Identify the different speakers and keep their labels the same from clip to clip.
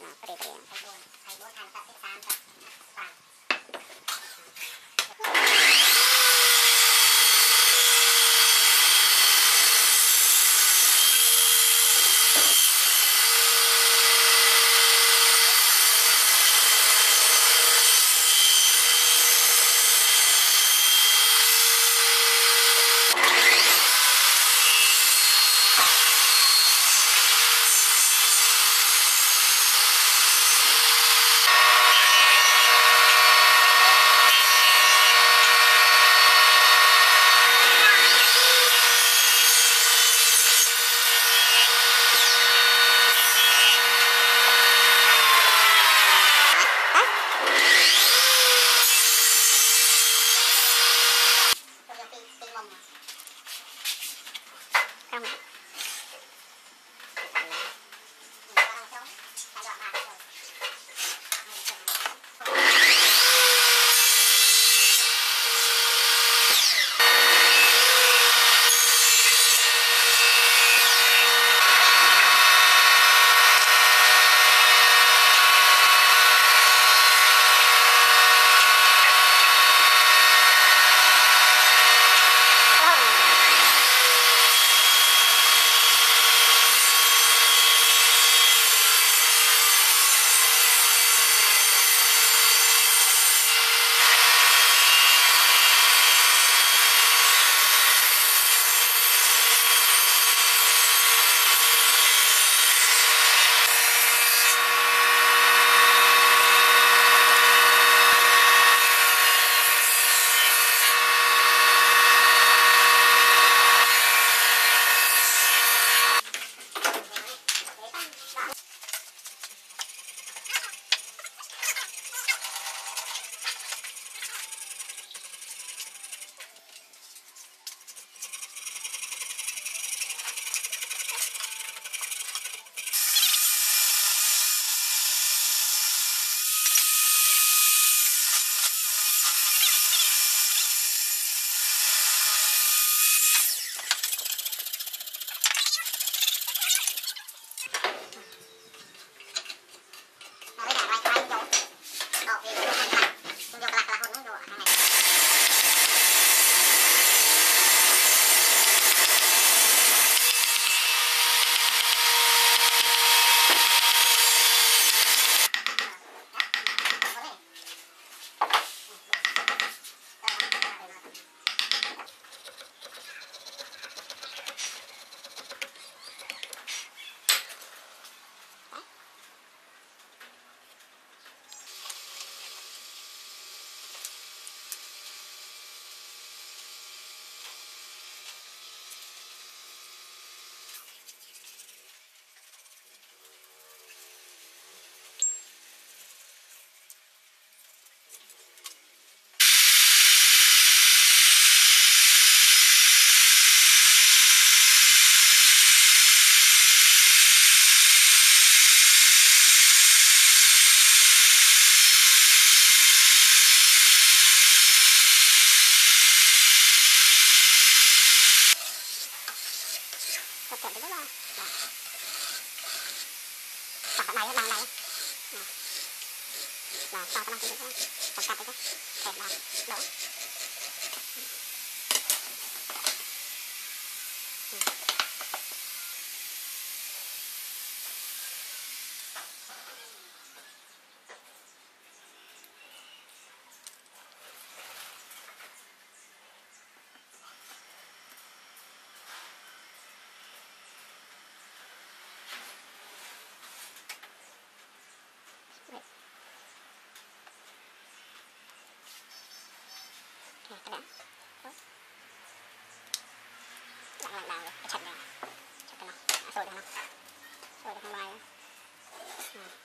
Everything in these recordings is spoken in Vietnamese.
Speaker 1: อ่าพอดีพอดี
Speaker 2: ไข่โบนไข่โบนทานกับที่สามกับปาก
Speaker 1: coming. Cái đã. Tốt. Đặt lại vào cái chặt này. Chặt cái này. À, rồi được không? Rồi được không ngoài. Sure.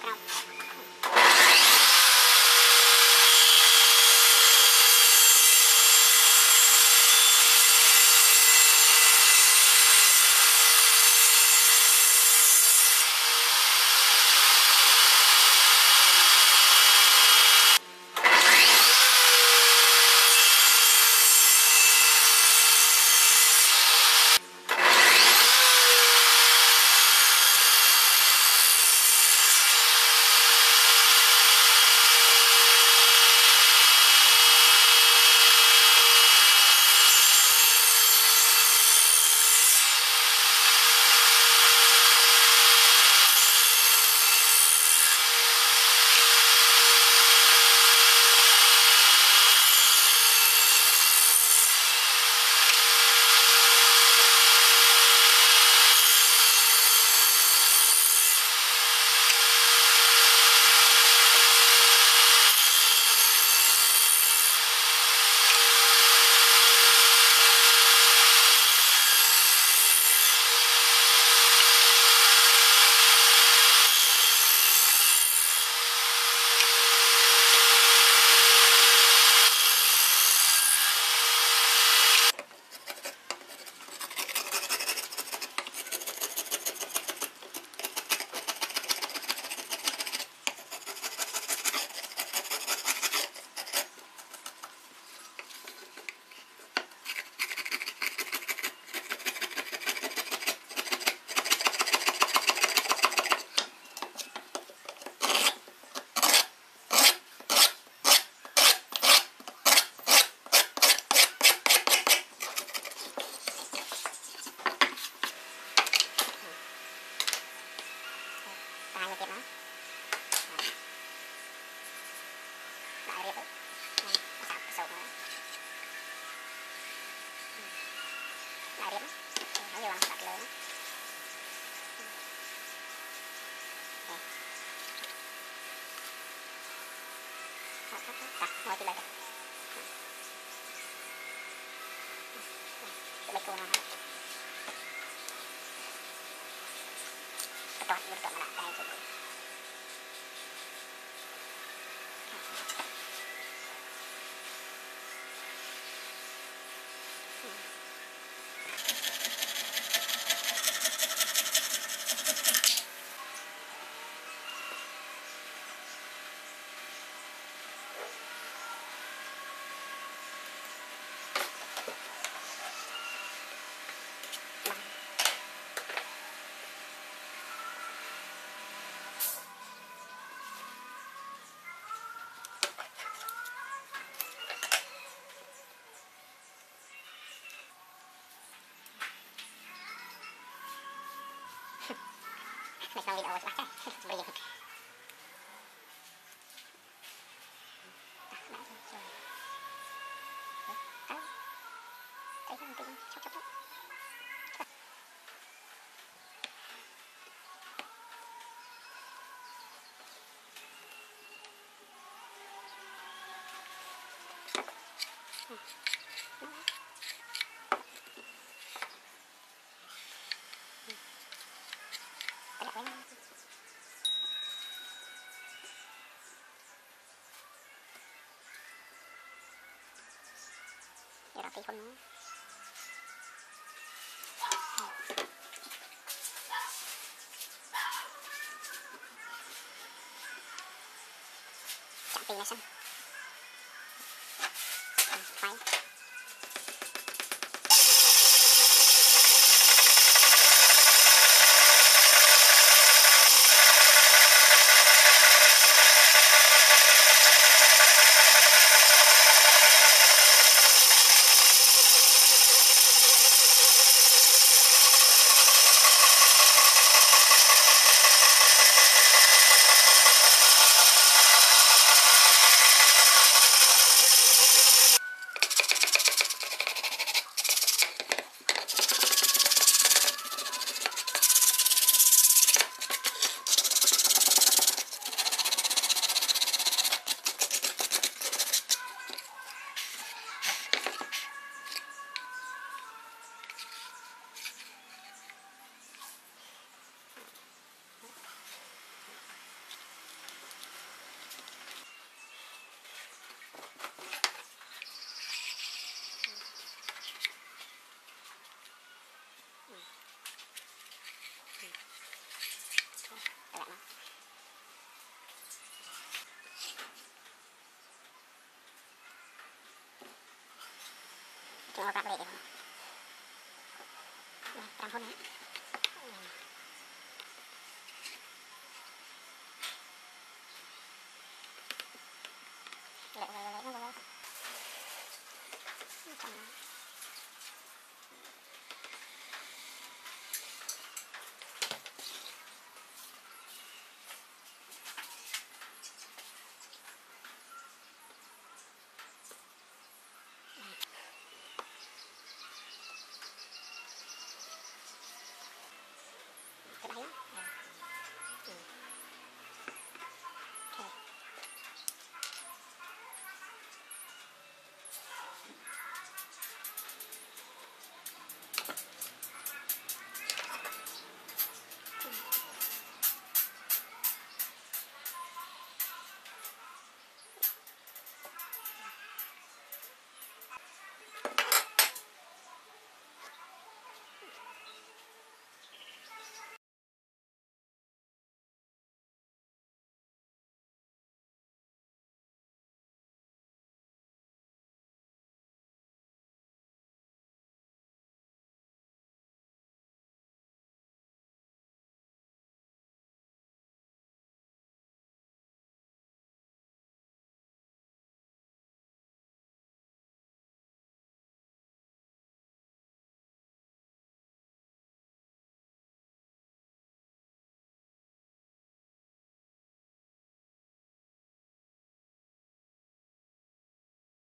Speaker 1: Tá Instagram. Mais ça envie de voir open. Okay, listen. Fine. 気も悪いけどね。ね、プランフォね。